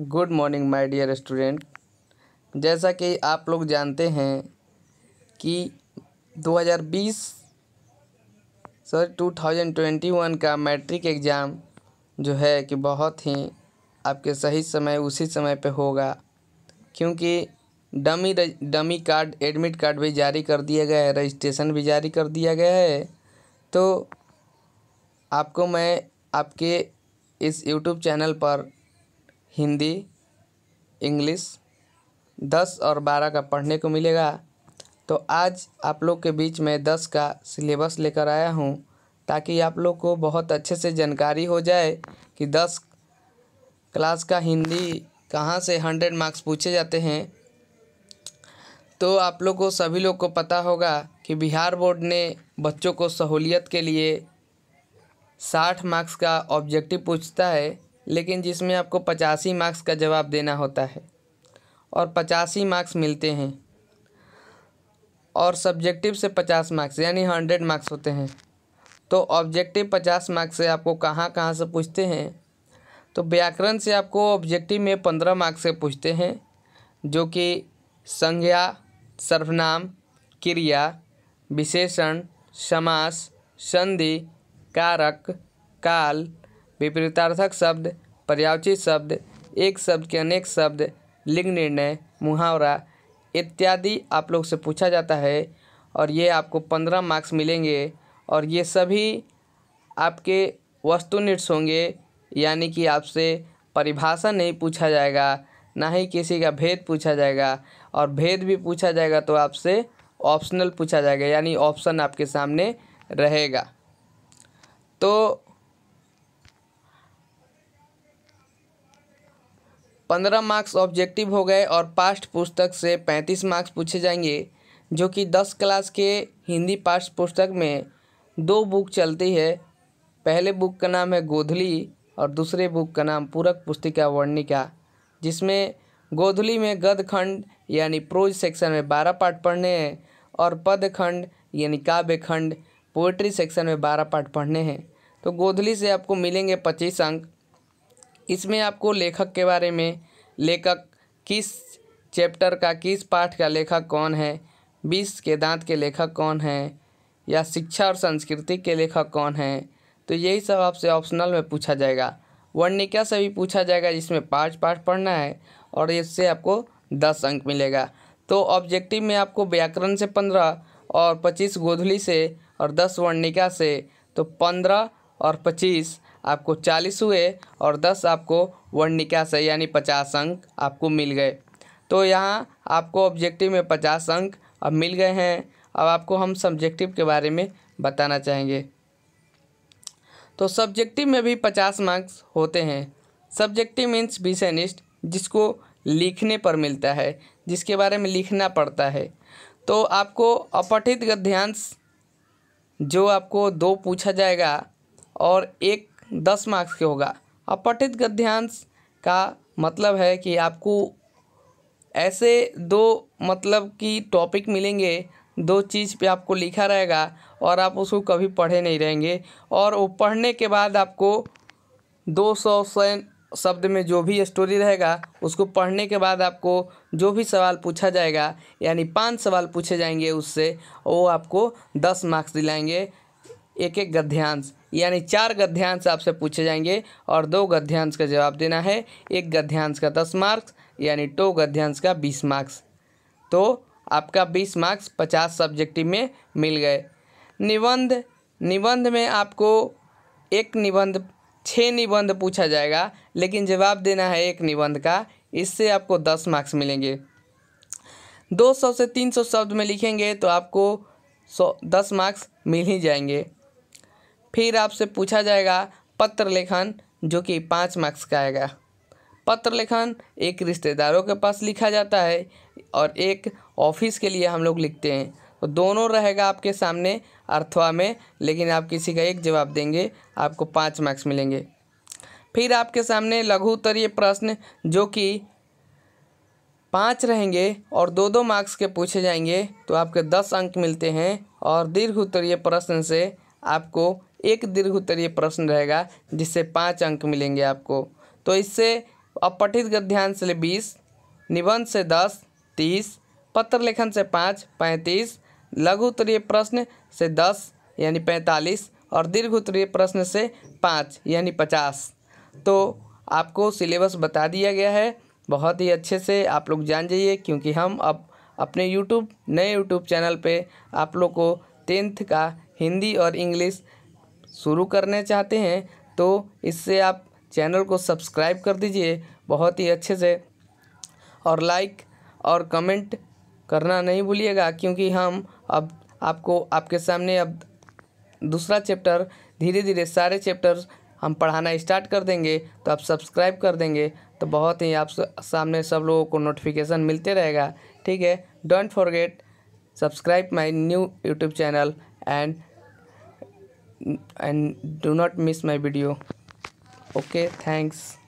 Good morning, my dear student. जैसा कि आप लोग जानते हैं कि 2020 सॉरी 2021 का मैट्रिक एग्ज़ाम जो है कि बहुत ही आपके सही समय, उसी समय पे होगा। क्योंकि dummy dummy card, admit card भी जारी कर दिया गया है, रजिस्ट्रेशन भी जारी कर दिया गया है। तो आपको मैं आपके इस यूट्यूब चैनल पर हिंदी, इंग्लिश, दस और बारह का पढ़ने को मिलेगा। तो आज आप लोग के बीच में दस का सिलेबस लेकर आया हूँ, ताकि आप लोग को बहुत अच्छे से जानकारी हो जाए कि दस क्लास का हिंदी कहाँ से हंड्रेड मार्क्स पूछे जाते हैं। तो आप लोग को, सभी लोग को पता होगा कि बिहार बोर्ड ने बच्चों को सहूलियत के लिए साठ मार्क्स का ऑब्जेक्टिव पूछता है। लेकिन जिसमें आपको पचासी मार्क्स का जवाब देना होता है। और पचासी मार्क्स मिलते हैं। और सब्जेक्टिव से पचास मार्क्स यानी हंड्रेड मार्क्स होते हैं। तो ऑब्जेक्टिव पचास मार्क्स से आपको कहाँ कहाँ से पूछते हैं? तो व्याकरण से आपको ऑब्जेक्टिव में पंद्रह मार्क्स से पूछते हैं, जो कि संज्ञा, सर्वनाम, क्रिया, विशेषण, समास, संधि, कारक, काल, विपरीतार्थक शब्द पर्यावचित शब्द, एक शब्द के अनेक शब्द, लिंग निर्णय, मुहावरा इत्यादि आप लोग से पूछा जाता है और ये आपको पंद्रह मार्क्स मिलेंगे और ये सभी आपके वस्तुनिष्ठ होंगे, यानी कि आपसे परिभाषा नहीं पूछा जाएगा, ना ही किसी का भेद पूछा जाएगा और भेद भी पूछा जाएगा तो आपसे ऑप्शनल पूछा जाएगा, यानी ऑप्शन आपके सामने रहेगा। तो पंद्रह मार्क्स ऑब्जेक्टिव हो गए और पास्ट पुस्तक से पैंतीस मार्क्स पूछे जाएँगे, जो कि दस क्लास के हिंदी पास्ट पुस्तक में दो बुक चलती है। पहले बुक का नाम है गोधली और दूसरे बुक का नाम पूरक पुस्तिका वर्णिका, जिसमें गोधली में गद खंड यानी प्रोज सेक्शन में बारह पाठ पढ़ने हैं और पद खंड यानी काव्य खंड पोइट्री सेक्शन में बारह पाठ पढ़ने हैं। तो गोधली से आपको मिलेंगे पच्चीस अंक। इसमें आपको लेखक के बारे में, लेखक किस चैप्टर का, किस पाठ का लेखक कौन है, बीस के दांत के लेखक कौन है, या शिक्षा और संस्कृति के लेखक कौन है तो यही सब आपसे ऑप्शनल में पूछा जाएगा। वर्णिका से भी पूछा जाएगा, जिसमें पाँच पाठ पढ़ना है, और इससे आपको दस अंक मिलेगा। तो ऑब्जेक्टिव में आपको व्याकरण से पंद्रह, और पच्चीस गोधली से, और दस वर्णिका से तो पंद्रह और पच्चीस आपको चालीस हुए और दस आपको वर्णिका से यानी पचास अंक आपको मिल गए। तो यहाँ आपको ऑब्जेक्टिव में पचास अंक अब मिल गए हैं। अब आपको हम सब्जेक्टिव के बारे में बताना चाहेंगे। तो सब्जेक्टिव में भी पचास मार्क्स होते हैं। सब्जेक्टिव मीन्स विषयनिष्ठ, जिसको लिखने पर मिलता है, जिसके बारे में लिखना पड़ता है। तो आपको अपठित गद्यांश, जो आपको दो पूछा जाएगा, और एक दस मार्क्स के होगा। अपठित गद्यांश का मतलब है कि आपको ऐसे दो मतलब कि टॉपिक मिलेंगे, दो चीज़ पे आपको लिखा रहेगा और आप उसको कभी पढ़े नहीं रहेंगे और वो पढ़ने के बाद आपको दो सौ शब्द में जो भी स्टोरी रहेगा, उसको पढ़ने के बाद आपको जो भी सवाल पूछा जाएगा, यानी पाँच सवाल पूछे जाएँगे उससे, वो आपको दस मार्क्स दिलाएँगे एक एक गद्यांश। यानी चार गद्यांश आपसे पूछे जाएँगे और दो गद्यांश का जवाब देना है। एक गद्यांश का दस मार्क्स, यानी दो गद्यांश का बीस मार्क्स। तो आपका बीस मार्क्स पचास सब्जेक्टिव में मिल गए। निबंध निबंध में आपको एक निबंध छः निबंध पूछा जाएगा, लेकिन जवाब देना है एक निबंध का, इससे आपको दस मार्क्स मिलेंगे। दो सौ से तीन सौ शब्द में लिखेंगे तो आपको सौ, दस मार्क्स मिल ही जाएँगे। फिर आपसे पूछा जाएगा पत्र लेखन जो कि पाँच मार्क्स का आएगा। पत्र लेखन एक रिश्तेदारों के पास लिखा जाता है और एक ऑफ़िस के लिए हम लोग लिखते हैं। तो दोनों रहेगा आपके सामने अर्थवा में, लेकिन आप किसी का एक जवाब देंगे, आपको पाँच मार्क्स मिलेंगे। फिर आपके सामने लघु उत्तरीय प्रश्न, जो कि पाँच रहेंगे और दो दो मार्क्स के पूछे जाएँगे तो आपके दस अंक मिलते हैं। और दीर्घ उत्तरीय प्रश्न से आपको एक दीर्घ उत्तरीय प्रश्न रहेगा, जिससे पाँच अंक मिलेंगे आपको। तो इससे अब पठित गद्यांश से बीस, निबंध से दस, तीस, पत्र लेखन से पाँच, पैंतीस लघु उत्तरीय प्रश्न से दस, यानी पैंतालीस, और दीर्घ उत्तरीय प्रश्न से पाँच, यानी पचास। तो आपको सिलेबस बता दिया गया है। बहुत ही अच्छे से आप लोग जान जाइए, क्योंकि हम अब अपने यूट्यूब नए यूट्यूब चैनल पे आप लोग को टेंथ का हिंदी और इंग्लिश शुरू करने चाहते हैं तो इससे आप चैनल को सब्सक्राइब कर दीजिए, बहुत ही अच्छे से। और लाइक और कमेंट करना नहीं भूलिएगा, क्योंकि हम अब आपको, आपके सामने अब दूसरा चैप्टर धीरे धीरे सारे चैप्टर हम पढ़ाना स्टार्ट कर देंगे तो आप सब्सक्राइब कर देंगे तो बहुत ही आप सामने सब लोगों को नोटिफिकेशन मिलते रहेगा। ठीक है, don't forget, subscribe my new YouTube channel and and do not miss my video. Okay thanks.